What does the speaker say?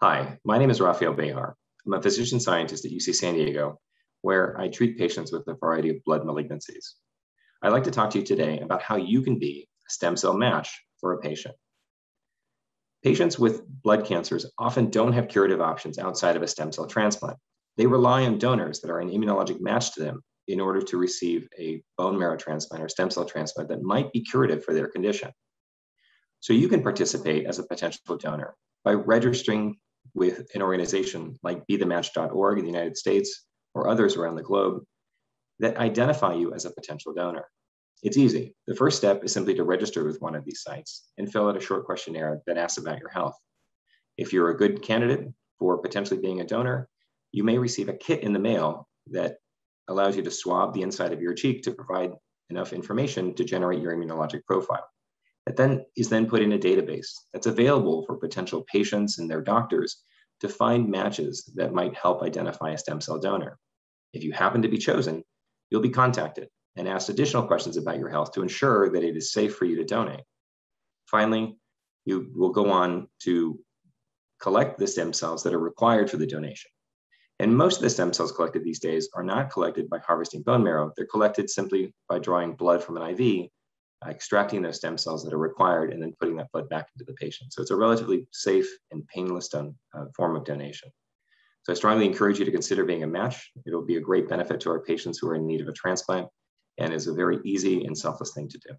Hi, my name is Rafael Bejar. I'm a physician scientist at UC San Diego, where I treat patients with a variety of blood malignancies. I'd like to talk to you today about how you can be a stem cell match for a patient. Patients with blood cancers often don't have curative options outside of a stem cell transplant. They rely on donors that are an immunologic match to them in order to receive a bone marrow transplant or stem cell transplant that might be curative for their condition. So you can participate as a potential donor by registering with an organization like BeTheMatch.org in the United States or others around the globe that identify you as a potential donor. It's easy. The first step is simply to register with one of these sites and fill out a short questionnaire that asks about your health. If you're a good candidate for potentially being a donor, you may receive a kit in the mail that allows you to swab the inside of your cheek to provide enough information to generate your immunologic profile that then is then put in a database that's available for potential patients and their doctors to find matches that might help identify a stem cell donor. If you happen to be chosen, you'll be contacted and asked additional questions about your health to ensure that it is safe for you to donate. Finally, you will go on to collect the stem cells that are required for the donation. And most of the stem cells collected these days are not collected by harvesting bone marrow. They're collected simply by drawing blood from an IV extracting those stem cells that are required and then putting that blood back into the patient. So it's a relatively safe and painless uh, form of donation. So I strongly encourage you to consider being a match. It'll be a great benefit to our patients who are in need of a transplant and is a very easy and selfless thing to do.